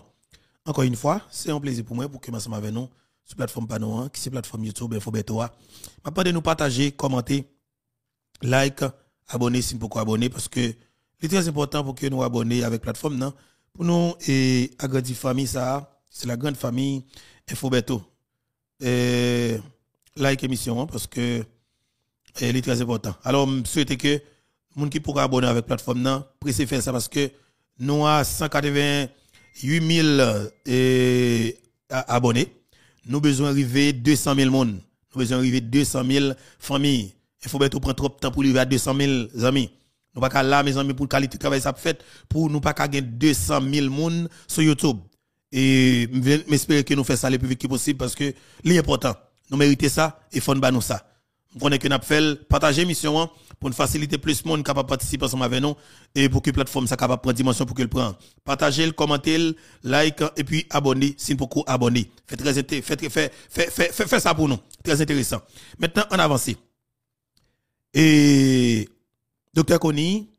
Encore une fois, c'est un plaisir pour moi pour que m'ensemble avec nous sur plateforme Panoa, qui c'est plateforme YouTube Infobetoa. Pas de nous partager, commenter, like, abonner si pourquoi abonner parce que c'est très important pour que nous abonnions avec plateforme non pour nous et agrandir famille ça c'est la grande famille Infobeto. Et like émission hein, parce que elle est très important. Alors je souhaite que gens qui pourra abonner avec plateforme non pressez faire ça parce que nous avons 188 000 abonnés nous besoin arriver 200 000 monde. Nous besoin arriver 200 000 familles. Il faut bien prendre trop de temps pour arriver à 200 000 amis. Nous pas qu'à là, mes amis, pour qualité de travail ça fait, pour nous pas qu'à gagner 200 000 monde sur YouTube. Et m'espérer que nous faisons ça le plus vite possible parce que l'important, nous méritons ça et faut nous ça. On connaît que n'a fait partager mission hein, pour nous faciliter plus de monde capable participer ensemble avec nous et pour que la plateforme soit capable de prendre dimension pour qu'elle prenne. Partagez, commentez, like et puis abonnez si vous pouvez abonner. Faites très faites fait fait fait ça pour nous. Très intéressant. Maintenant on avance. Et docteur Koni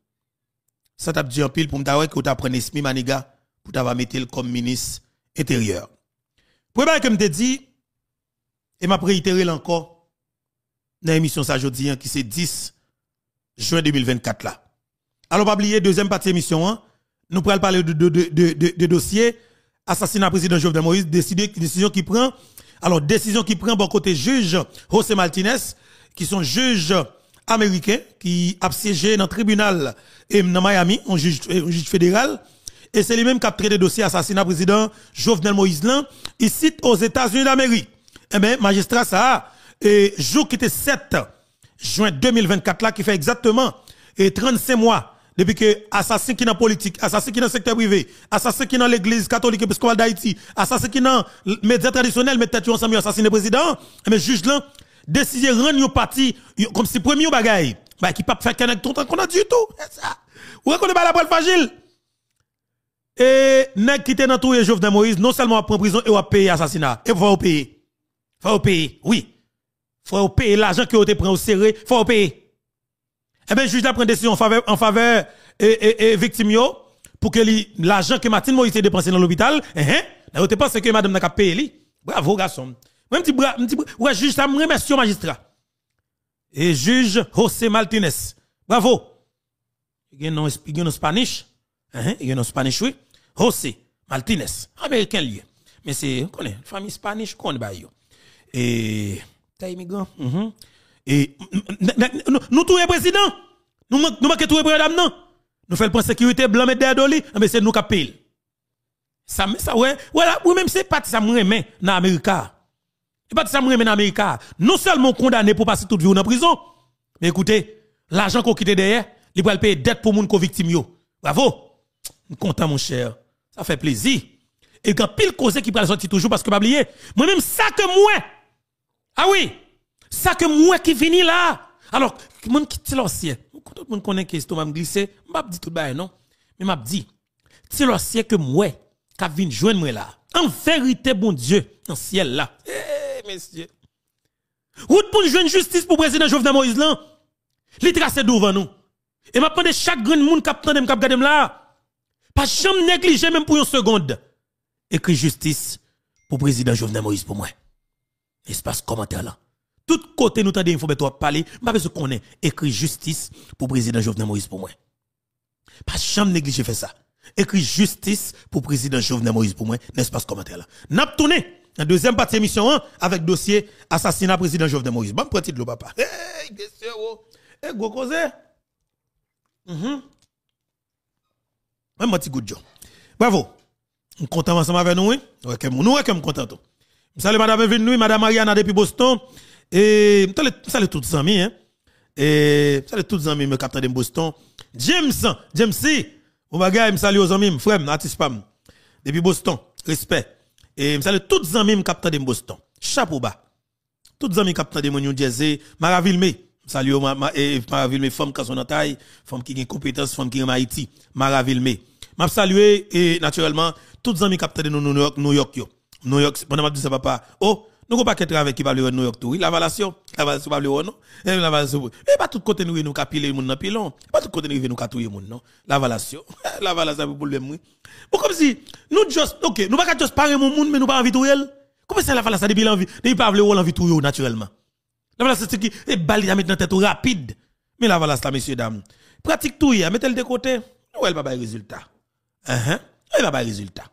ça t'a dit en pile pour me dire que tu as pris Esmi Maniga pour t'avoir mettre comme ministre intérieur. Pour que me dit et m'a réitéré encore dans l'émission ça aujourd'hui hein, qui c'est 10 juin 2024 là. Alors pas oublier deuxième partie émission hein, nous pourrons parler de de de de, de dossier assassinat président Jovenel Moïse décision qui prend alors décision qui prend bon côté juge José Martinez qui sont juges américains qui a siégé dans le tribunal et dans Miami un juge juge fédéral et c'est lui-même qui a traité dossier assassinat président Jovenel Moïse là ici aux États-Unis d'Amérique. Eh bien magistrat ça et jour qui était 7 juin 2024 là, qui fait exactement et 35 mois depuis que assassin qui dans politique, assassin qui dans secteur privé, assassin qui dans l'église catholique épiscopale d'Haïti, assassin qui dans médias traditionnels, mais tête ensemble assassiner président, mais juge là, décider rendre yo parti comme si premier bagaille, bah qui pas faire connaître tout qu'on a du tout. Ou reconnaît pas la poêle fragile? Et nèg qui était dans tout Jovenel Moïse, non seulement prend prison et va payer assassinat, et va payer. Faut payer. Oui faut payer l'argent que vous avez pris au serré, faut payer. Eh bien, le juge a pris une décision en faveur, en faveur et, et, victime pour que l'argent que Martine Moïse a dépensé dans l'hôpital, eh, eh, vous pensez que madame n'a pas payé Bravo, garçon. Moi, je dis, ouais, juge, ça me remercie au magistrat. Et juge José Martinez. Bravo. Il y a un Spanish. Il y a un Spanish, oui. José Martinez. Américain, lui. Mais c'est, on connaît, famille Spanish, on connaît, Et, immigrant. Mhm. Et nous tous les présidents, nous manquons tous les présidents non? Nous faisons le sécurité blanc mais derrière mais ah, c'est nous qui payons. Ça ça ouais, voilà, ou même c'est pas ça me remet dans l'Amérique. C'est pas ça me remet dans l'Amérique. Non seulement condamné pour passer toute vie en prison, mais écoutez, l'argent qu'on quitte derrière, il va payer dette pour moun ko victime. Bravo. Content mon cher. Ça fait plaisir. Et quand pile cause qui va sortir toujours parce que pas oublier, moi même ça que moi ah oui, ça que moi qui vini là. Alors, mon qui l'ancien, tout le monde connaît que l'estomac me glissé, m'a dit tout bail non, mais m'a dit l'ancien que moi qui vinn joindre moi là. En vérité bon Dieu, dans ciel là. Eh messieurs. Route pour joindre justice pour président Jovenel Moïse là. Li tracé devant nous. Et m'a demandé chaque grand monde qui attend qui regarde là. Pas jamais négliger même pour une seconde. Écrit justice pour président Jovenel Moïse pour moi espace commentaire là. Tout côté nous t'as des infos toi parler, pas besoin qu'on ait écrit justice pour président Jovenel Moïse pour moi. Pas jamais négliger faire ça. Écrit justice pour président Jovenel Moïse pour moi, espace commentaire là? N'a tourné la deuxième partie émission 1 avec dossier assassinat président Jovenel Moïse. Bon petit le papa. Hey, question oh. Eh go cause. Mhm. Un petit good. Bravo. On content ensemble avec nous, oui? Ouais, nous, ouais, que content. Salut madame bienvenue, madame Mariana depuis Boston. Et salut tous les amis hein. Et salut tous les amis me capteur de Boston. James, James C. Mon bagay, me salue aux amis, frère, artiste pam. Depuis Boston, respect. Et me salue tous les amis me capteur de Boston. Chapeau bas. Tous les amis capteur de New Jersey, Maraville me. Salut ma, ma et Maraville me femme qui sont taille, femme qui a compétence, femme qui est Haïti, Maraville me. M'a salué et naturellement tous les amis capteur de New York, New York yo. New York, mon dit ça papa. Oh, nous n'avons pas qu'être avec qui parle de New York tout. La valation, la valation parle de non? Et la valation. Et pas tout côté nous nous capiler moun nan pilon. Pas tout côté nous nous catouiller moun non? La valation. La valation pour le oui. Bon comme si nous juste OK, nous pas juste parler mon monde mais nous pas envie tout elle. Comment ça la valation depuis l'envie, depuis pas vouloir l'envie tout naturellement? La valation c'est qui? Et balle à mettre dans tête rapide. Mais la valation messieurs dames. Pratique tout ya, mettez le de côté. Ou elle pas résultat. Uh -huh. Elle pas résultat.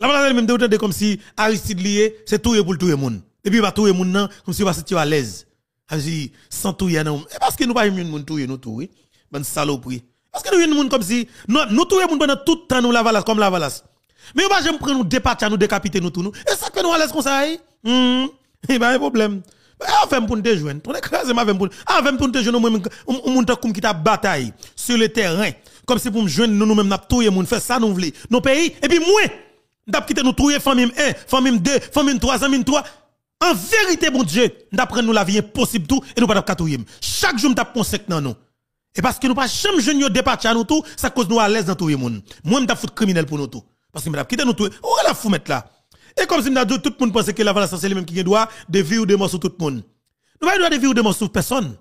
La balade même de comme si Aristide lié, c'est tout pour tout le monde. Et puis va tout le monde comme si va se à l'aise. Asi sans tout non. Et parce que nous pas une monde tout nous tout oui. Bonne saloperie. Parce que nous une monde comme si nous nous tout le monde pendant tout temps nous la valasse comme la valasse. Mais on va jamais prendre nous départir nous décapiter nous tout nous. Et ça que nous à l'aise comme ça. Hum. Et ben un problème. Avec pour te joindre. On écrase ma pour. Avec pour te joindre moi on monte comme qui ta bataille sur le terrain. Comme si pour me joindre nous nous même n'a tout monde faire ça nous voulons. Nos pays et puis moi D'ap quitter nous trouver famille 1, famille 2, famille 3, famille 3. En vérité, mon Dieu, nous apprenons nous la vie impossible tout et nous pas katouyer. Chaque jour, nous sec dans nous. Et parce que nous pas jamais jeune yo départir nous tout, ça cause nous à l'aise dans tout le monde. Moi, m'ta foutre criminel pour nous tout. Parce que m'ta quitter nous tout. Où la fou mettre là? Et comme si m'ta dit tout le monde pense que la valeur c'est lui même qui a droit de vivre de mort sur tout le monde. Nous pas de vivre de mort sur personne.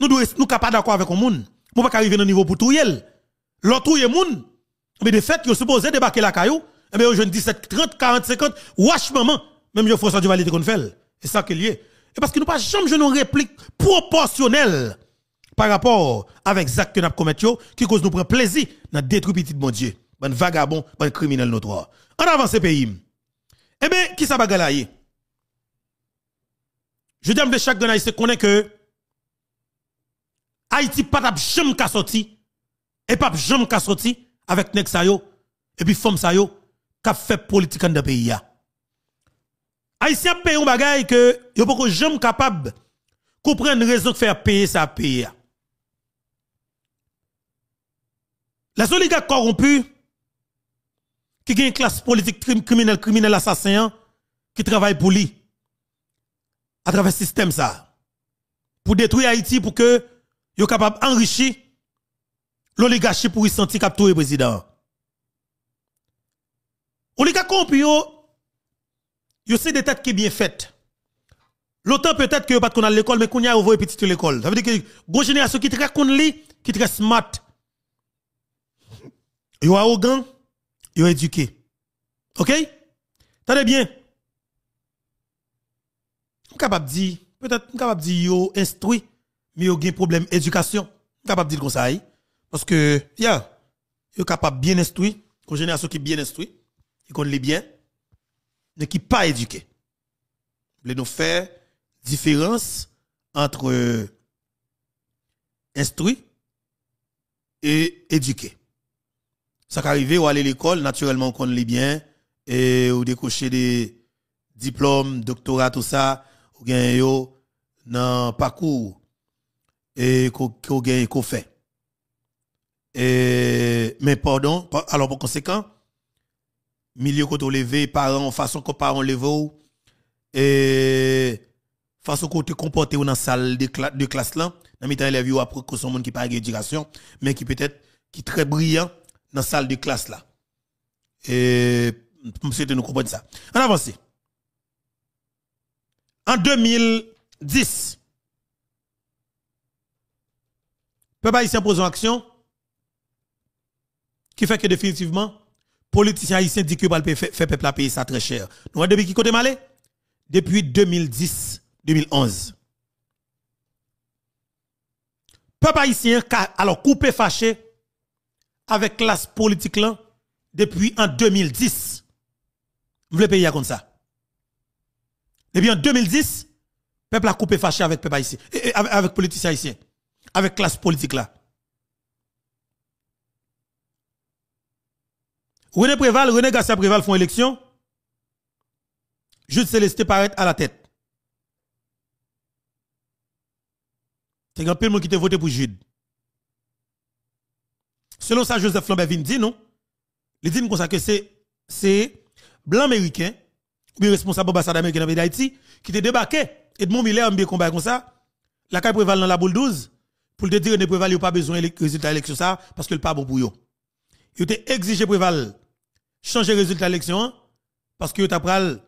Nous devons nous capable d'accord avec le monde. Nous pas arriver dans niveau pour tout yel. L'autre yel monde. Mais de fait, yo supposé débarquer la caillou, eh bien, jeune 17, 30, 40, 50, wash maman. Même yo François Duvalier qu'on fait. C'est ça qu'il y est. Et parce que nous pas jamais joué une réplique proportionnelle par rapport avec Zach que nous commettions qui cause nous prend plaisir dans détruire petit bon Dieu. Bon vagabond, bon criminel notoire. En avance ce pays. Eh bien, qui ça bagalaye? Je dis à chaque gars se connaît que Haïti pas jamais sorti et pas jamais ka sorti avec nek et puis femme sa yo qui fait politique dans le pays. Haïtien paye un bagay que yo pas jamais capable comprendre raison de faire payer ça payer. Les oligarques corrompus qui ont une classe politique criminelle, criminel assassin qui travaille pour lui à travers le système ça pour détruire Haïti pour que yo capable d'enrichir l'oligarchie pour y sentir capturer le président. Oligarques corrompus yo Yo c'est des têtes qui bien faites. L'autant peut-être que yo pas qu'on à l'école mais qu'on y a ouvert petit l'école. Ça veut dire que gon génération qui très con li, qui très smart. Yo arrogant, yo éduqué. OK? Tenez bien. On capable dire peut-être on capable dire yo instruit mais yo gen problème éducation. On capable dire comme ça parce que ya yo capable bien instruit, une génération qui bien instruit, qui connaît bien mais qui pas éduqué. Nous nous faire différence entre euh, instruit et éduqué. Ça arrive ou aller à l'école, naturellement on connaît bien et ou décocher des diplômes, doctorat tout ça, ou gagne yo dans parcours et qu'on gagne qu'on fait. Et mais pardon, alors par conséquent, milieu côté levé, parents, façon que parents levé et façon que te comporter dans la salle de, de classe là, dans mi élève yo après que son monde qui pas d'éducation, mais qui peut-être qui très brillant dans la salle de classe là. Et monsieur nous comprendre ça. On avance. En 2010, peuple haïtien pose en action qui fait que définitivement politiciens haïtiens disent que va faire peuple payer ça très cher. Nous depuis qui côté malé Depuis 2010, 2011. Peuple haïtien alors coupé fâché avec classe politique là depuis en 2010. Vous voulez payer comme ça? Depuis en 2010, peuple a coupé fâché avec peuple haïtien, avec haïtiens, avec classe politique là. René Préval, René Garcia Préval font élection. Jude Célesté paraît à la tête. C'est un peu de monde qui te voté pour Jude. Selon ça, Joseph Lambert dit, non? Il dit que c'est, blanc américain, ou responsable ambassade américaine dans d'Haïti, qui te débarqué, mon Miller, bien combat comme ça, la caille préval dans la boule 12, pour te dire, ne préval, il pas besoin de résultat de l'élection ça, parce que le pas bon pour eux. Il te exigé préval changer résultat de l'élection parce que tu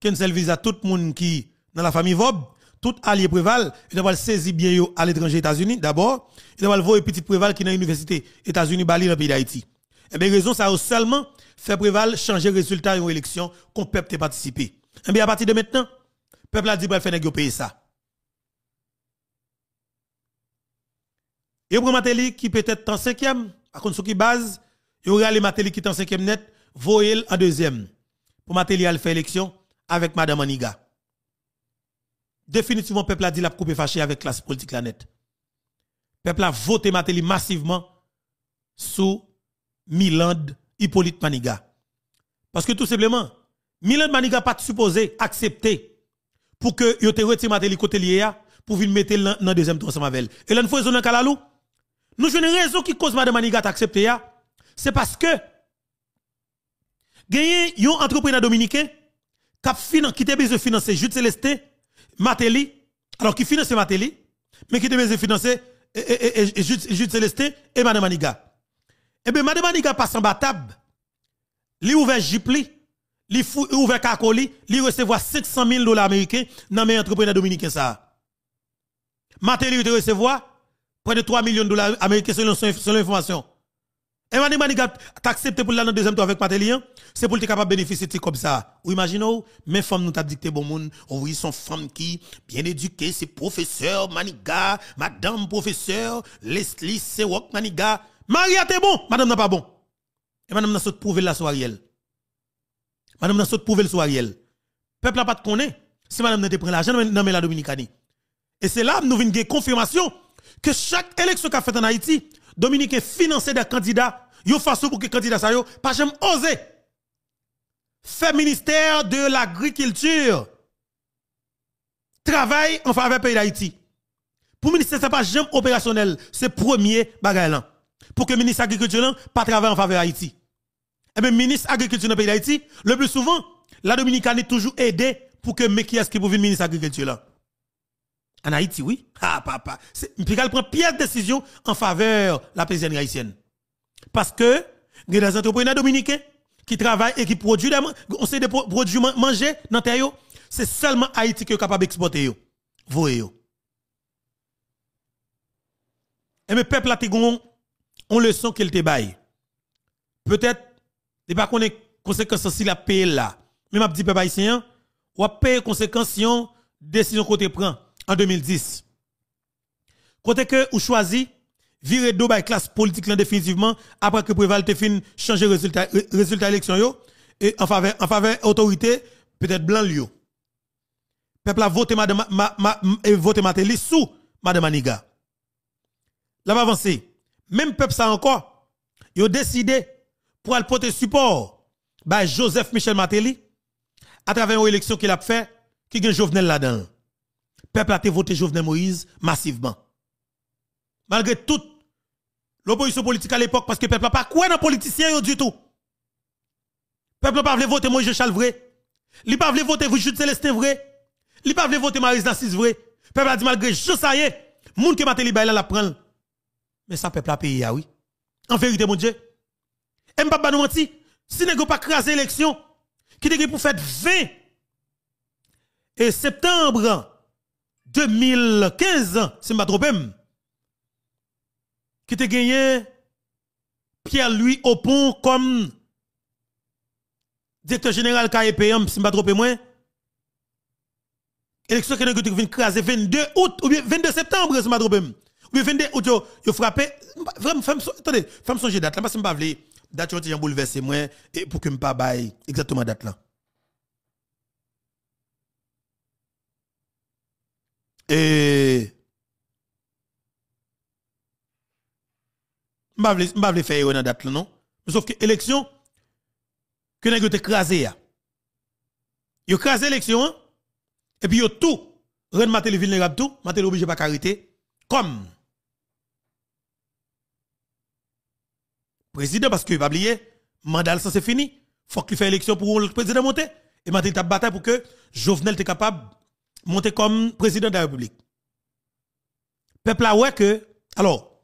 qu'un seul visa tout le monde qui dans la famille Vob, tout allié préval, il doit saisir bien à l'étranger États-Unis d'abord, il doit voir petit préval qui dans l'université États-Unis Bali dans le pays d'Haïti. Et eh bien raison ça seulement fait préval changer résultat une élection qu'on peut participer. Et eh bien à partir de maintenant, peuple a dit qu'il faire payer ça. Et pour Matéli qui peut être en cinquième, à contre qui base, il y aura les Matéli qui est en cinquième net, voyez en deuxième pour Matélial faire élection avec Madame Aniga. Définitivement, peuple a dit la coupe fâché avec classe politique la net. Peuple a voté Matéli massivement sous Miland Hippolyte Maniga. Parce que tout simplement, Miland Maniga pas supposé accepter pour que yo te retire Matéli côté lié pour venir mettre dans le deuxième tour ensemble avec elle. Et là, nous faisons un calalou. Nous une raison qui cause Madame Maniga d'accepter c'est parce que Gagné yon entrepreneur dominicain qui te besoin financer Jude Célestin, Matéli, alors qui finance Matéli, mais qui te besoin financer et, et, et, et Jude, Célestin et Madame Maniga. Eh bien, Madame Maniga passe en battable, li ouvert Jipli, li ouvert Kakoli, li recevoir 500 000 dollars américains dans mes entrepreneurs dominicains ça. Matéli recevoir près de 3 millions de dollars américains selon, selon l'information. Et Madame Maniga t'a accepté pour la deuxième tour avec Matéli, hein? c'est pour être capable de bénéficier de comme ça. Ou imaginez, mes femmes nous t'a dicté bon monde, oh oui, sont femmes qui, bien éduquées, c'est professeur Maniga, madame professeur, Leslie Sewok Maniga. Maria t'es bon, madame n'a pas bon. Et madame n'a saute prouver la soirée. Madame n'a saute prouver le soirée. Peuple n'a pas de connaît. Si madame n'a pas pris l'argent, non mais la Dominicanie. Et c'est là nous venons confirmation que chaque élection qu'a fait en Haïti, Dominique financé des candidats, yo façon pour que candidat ça yo pas jamais osé fait ministère de l'agriculture travaille en faveur pays d'Haïti. Pour ministère, n'est pas jamais opérationnel. C'est premier bagage là. Pour que ministre de l'Agriculture pas travaille en faveur d'Haïti. Eh bien, le ministre de l'Agriculture dans pays d'Haïti, le plus souvent, la Dominicane est toujours aidé pour que mais qui est-ce qui ministre de l'Agriculture là. En Haïti, oui. Ah, papa. Puis elle prend pire décision en faveur de la paysanne haïtienne. Parce que, il y a des entrepreneurs dominicains qui travaillent et qui produisent des, on sait des produits manger dans terre, c'est seulement Haïti qui est capable d'exporter. Voyez. Et mes peuple a on leçon qu'il te baille. Peut-être, il pas connaît conséquences si la paye là. Mais m'a dit peuple haïtien, ou payer conséquences décision qu'on te prend en 2010. Côté que ou choisi virer deux by classe politique là définitivement après que Préval te fin changer résultat résultat élection yo et en faveur en faveur autorité peut-être blanc lieu. Peuple a voté madame ma, ma, et voté Matéli sous madame Aniga. Là avancé. Même peuple ça encore, yo décidé pour aller porter support by Joseph Michel Matéli à travers une élection qu'il a fait qui gagne Jovenel là-dedans. Peuple a voté Jovenel Moïse massivement. Malgré tout l'opposition politique à l'époque parce que peuple n'a pas quoi dans politicien du tout. Peuple pas voulu voter Moïse Charles vrai. Il pas voulu voter Jude Célestin vrai. Il pas voulu voter Marie Narcisse vrai. Peuple a dit malgré je ça y est, moun qui m'a libéré la prendre. Mais ça peuple a payé oui. En vérité mon Dieu. Et pas nous mentir, si n'est pas craser l'élection qui était pour faire 20 et septembre 2015, c'est trop qui te gagné Pierre-Louis Opon comme directeur général KEPM, si je ne me moins. Élection qui est venu craser 22 août ou bien 22 septembre, si je ne Ou bien 22 août, yo frappé. Vraiment, attendez, femme songe date là, parce que je ne date qui bouleversé moi et pour que je ne pas exactement date là. Et M'pa vle faire dans date non? Sauf que élection que nèg te crasé ya. Yo crasé élection hein? et puis yo tout rend matel vulnérable tout, matel obligé pas arrêter comme président parce que pas oublier mandat c'est fini. Faut qu'il fasse élection pour le président monter et matel t'a bataille pour que Jovenel était capable monter comme président de la République. Peuple a ouais que alors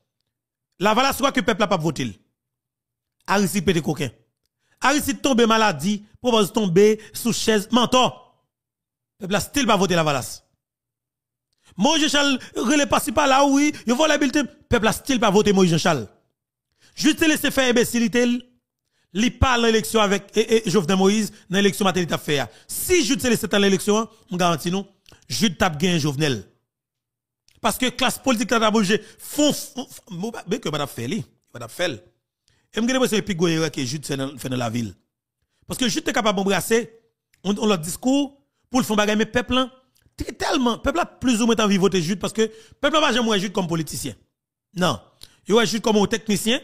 la voilà soit que le peuple n'a pas voté. Aristide pété coquin. Aristide tombe maladie, propose tomber sous chaise, mentor. Peuple a still pas voté la valasse. Moïse Charles, relais passé par là, oui, il voit la. Peuple a still pas voté Moïse Charles. Juste laisser faire imbécilité, li parle l'élection avec Jovenel Moïse dans l'élection maternité fait. Si Jude laissé dans l'élection, on garantit nous, Jude tape gain Jovenel. Parce que classe politique là obligé font mais que pas fait pas fait. Et me l'impression que pigoyer que Jude fait dans la ville. Parce que Jude est capable d'embrasser on, on leur discours pour le faire bagaille mais peuple tellement peuple a plus ou moins envie de voter Jude parce que peuple pas jamais Jude comme politicien. Non, il voit Jude comme un technicien,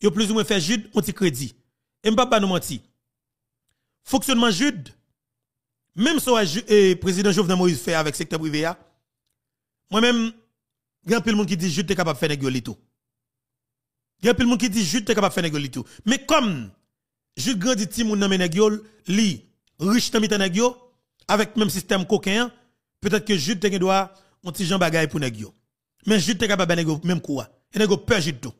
il plus ou moins fait Jude un petit crédit. Et pas nous mentir. Fonctionnement Jude même si le président Jovenel Moïse fait avec secteur privé moi-même, il y a peu de monde qui dit je suis capable de faire négocier tout. Il y a peu de monde qui dit je suis capable de faire négocier tout. Mais comme je grandis monde dans mes li riche dans mes négio, avec même système coquin, peut-être que Jude te doit un petit bagaille pour nèg yo. Mais te capable de même quoi? Et nèg peur tout.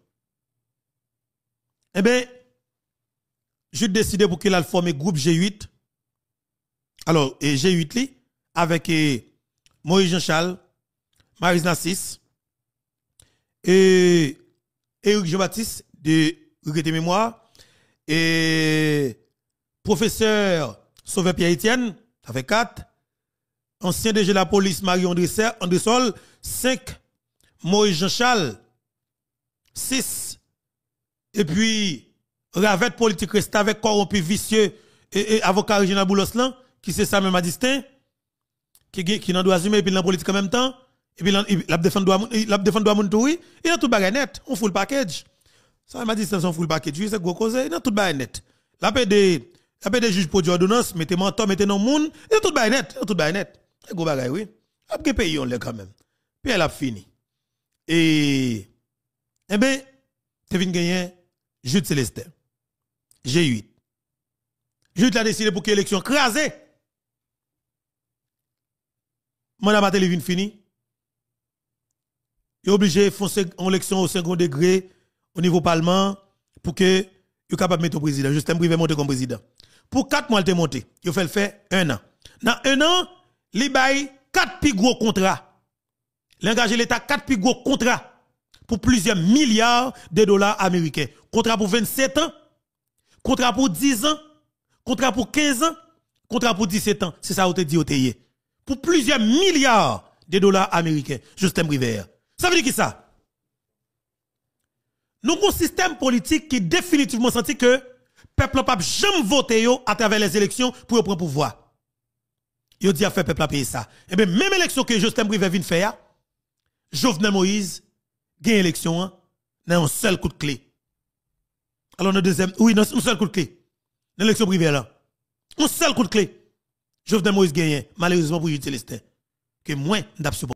Eh bien, Jude décidé pour qu'il a formé groupe G8. Alors, et G8 li avec Moïse Jean-Charles, Maris Nassis et Éric Jean-Baptiste de Regretter Mémoire et professeur Sauveur Pierre-Étienne, fait 4. Ancien DG de la police Marion Andressol, 5. Moïse Jean-Charles, 6. Et puis, Ravette politique reste avec corrompu vicieux et, avocat Regina Bouloslan, qui c'est ça même à distinct, qui, qui n'en doit assumer et puis la politique en même temps, et puis la défense doit la défense doit oui, il a tout bagage net, on full package. Ça m'a dit c'est un full package, c'est gros cause, il a tout bagage net. La PD la PD juge pour ordonnance, mettez mentor, mettez non monde, il a tout bagage net, il a tout bagage net. C'est gros bagage oui. Après pays on l'est quand même. Puis elle a fini. Et eh ben, tu viens gagner Jude Célestin. G8. Jude a décidé pour que l'élection crasée. Madame Ateli fini. Il est obligé de faire une élection au second degré au niveau parlement pour que il capable de mettre au président. Justin Privé monter comme président. Pour 4 mois, il est monté. Il fait le faire un an. Dans un an, il bail 4 plus gros contrats. L'engagé l'État 4 plus gros contrats pour plusieurs milliards de dollars américains. Contrat pour 27 ans, contrat pour 10 ans, contrat pour 15 ans, contrat pour 17 ans. C'est ça que vous dit au Pour plusieurs milliards de dollars américains. Justin Briver. Ça veut dire qui ça? Nous avons un système politique qui définitivement senti que le peuple n'a pas jamais voté à travers les élections pour prendre pouvoir. Il dit à faire peuple à payer ça. Et eh bien, même élection que Justin Briver vient faire, Jovenel Moïse gagne l'élection hein, dans un seul coup de clé. Alors, le deuxième, oui, un seul coup de clé. L'élection privée là. Un seul coup de clé. Jovenel Moïse gagne, malheureusement pour Jules Célestin. Que moins d'absurde.